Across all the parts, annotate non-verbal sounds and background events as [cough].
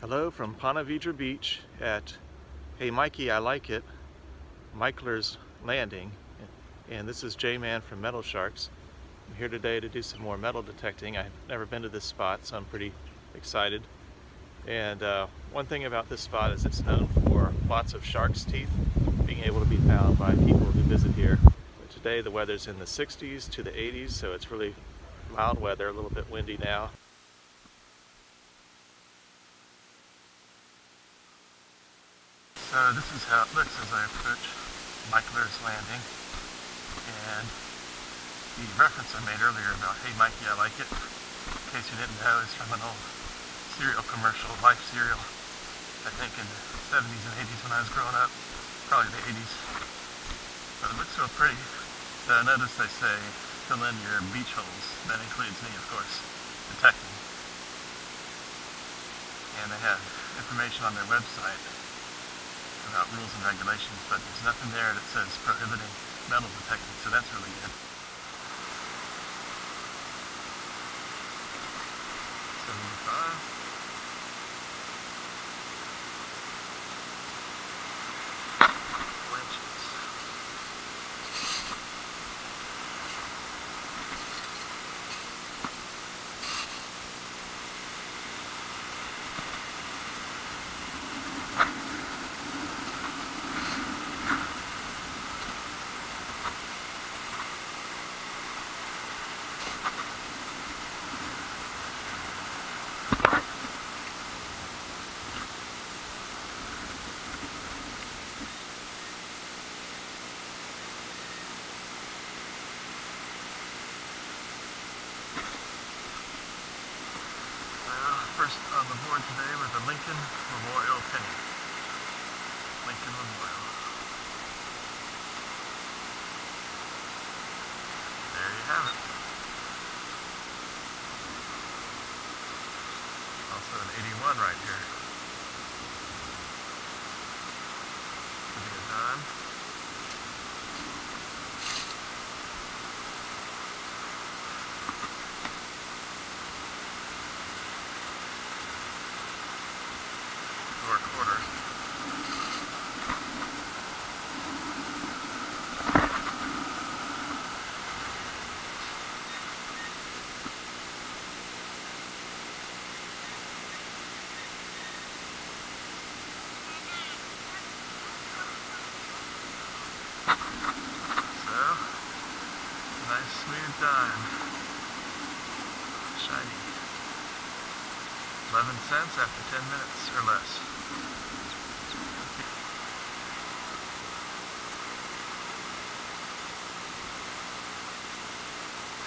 Hello from Ponte Vedra Beach at Hey Mikey I Like It, Mickler's Landing. And this is J-Man from Metal SHARXS. I'm here today to do some more metal detecting. I've never been to this spot, so I'm pretty excited. And uh, one thing about this spot is it's known for lots of shark's teeth being able to be found by people who visit here. But today the weather's in the 60s to the 80s, so it's really mild weather, a little bit windy now. So this is how it looks as I approach Mickler's Landing. And the reference I made earlier about, hey Mikey, I like it, in case you didn't know, is from an old cereal commercial, Life cereal, I think in the 70s and 80s when I was growing up, probably the 80s. But it looks so pretty. So notice they say, fill in your beach holes. That includes me, of course, detecting. And they have information on their website about rules and regulations, but there's nothing there that says prohibiting metal detecting, so that's really good. 75. first on the board today with the Lincoln Memorial Penny. Lincoln Memorial. There you have it. Also an 81 right here. Could be a dime. Smooth dime. Shiny. 11 cents after 10 minutes or less.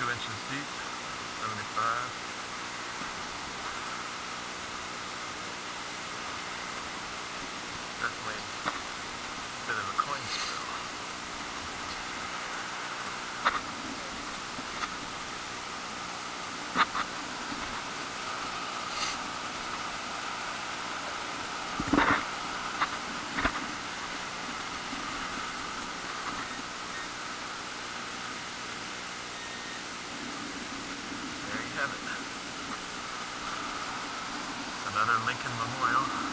Two inches deep, 75. Another Lincoln Memorial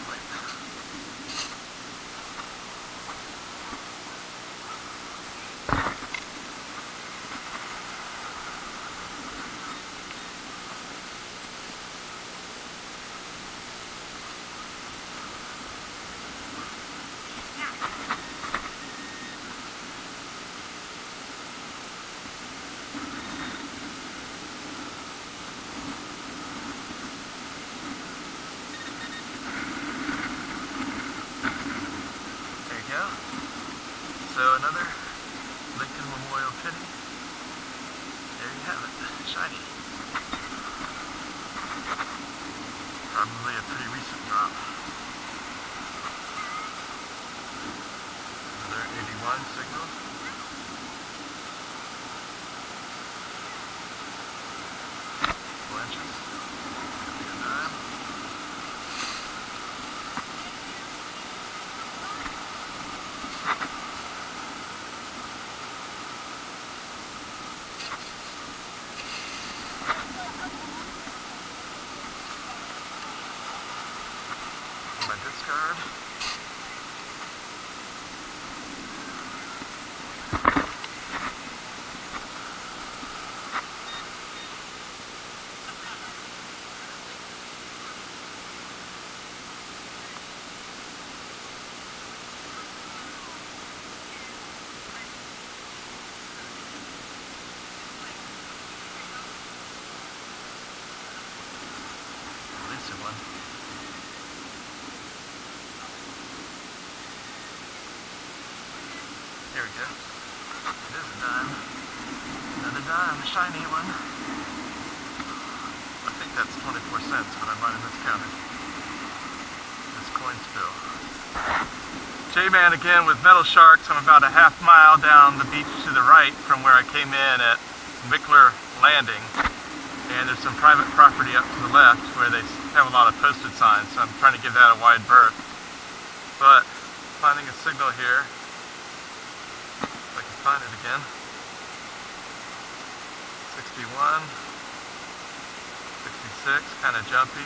Probably a pretty recent drop. Another 81 signal. Blanches. Maybe a dime. My discard. Release one. Here we go. It is a dime. Another dime, shiny one. I think that's 24 cents, but I might have miscounted. This coin spill. J-Man again with Metal SHARXS. I'm about a half mile down the beach to the right from where I came in at Mickler Landing. And there's some private property up to the left where they have a lot of posted signs, so I'm trying to give that a wide berth. But finding a signal here find it again. 61, 66, kind of jumpy.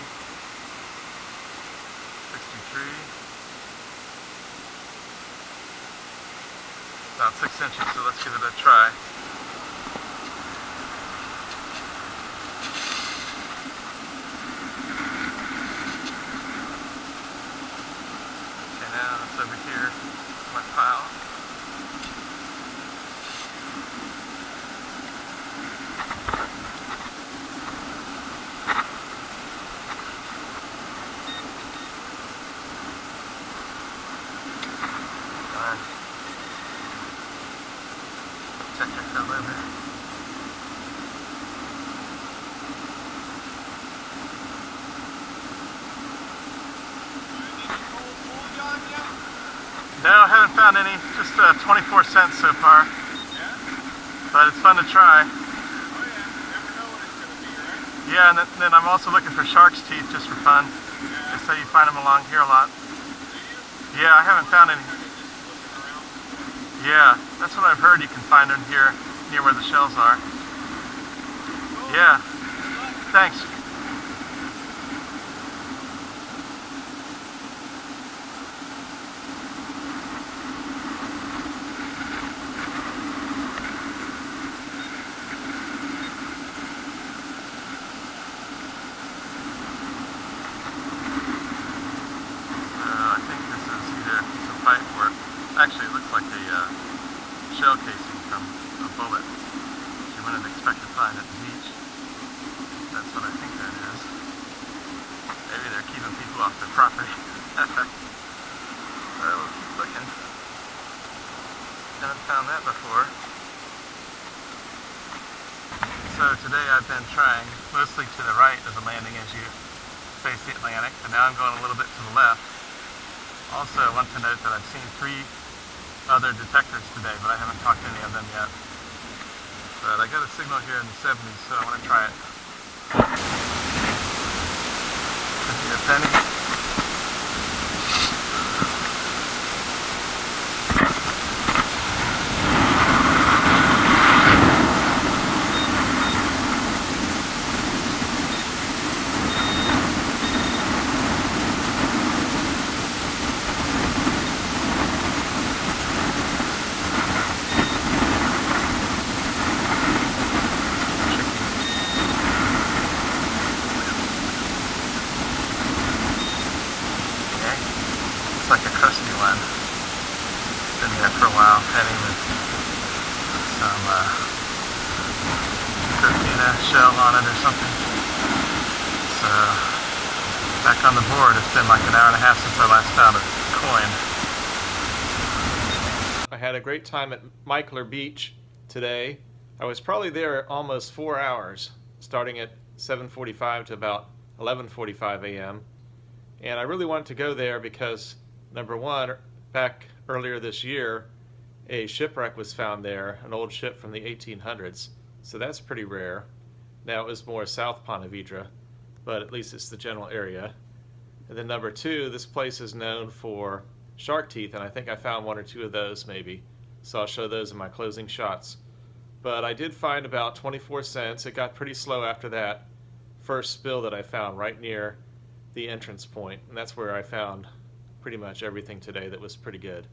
63. About six inches, so let's give it a try. Okay, now it's over here, my pile. Darn. Check your fill over. No, I haven't found any. Just uh, 24 cents so far. Yeah? But it's fun to try. Oh Yeah, be, right? yeah and then, then I'm also looking for shark's teeth just for fun. They say you find them along here a lot. Yeah, I haven't found any. Yeah, that's what I've heard. You can find them here near where the shells are. Yeah. Thanks. Uh, I think this is either a piece of pipe work. Actually, it looks like a uh, shell casing from a bullet. Which you wouldn't expect to find at the beach. That's what I think that is. Maybe they're keeping people off their property. [laughs] so we'll keep looking. Haven't found that before. So today I've been trying mostly to the right of the landing as you face the Atlantic, but now I'm going a little bit to the left. Also, I want to note that I've seen three other detectors today, but I haven't talked to any of them yet. But I got a signal here in the 70s, so I want to try it. [laughs] Could be a penny. Okay. It's like a crusty one. Been there for a while, penny with some uh, coquina shell on it or something. So, back on the board. It's been like an hour and a half since I last found a coin. I had a great time at Mickler Beach today. I was probably there almost four hours, starting at 7.45 to about 11.45 a.m. And I really wanted to go there because, number one, back earlier this year, a shipwreck was found there, an old ship from the 1800s. So that's pretty rare. Now it was more South Ponte Vedra, but at least it's the general area. And then number two, this place is known for shark teeth, and I think I found one or two of those maybe. So I'll show those in my closing shots. But I did find about 24 cents. It got pretty slow after that first spill that I found right near the entrance point, and that's where I found pretty much everything today that was pretty good.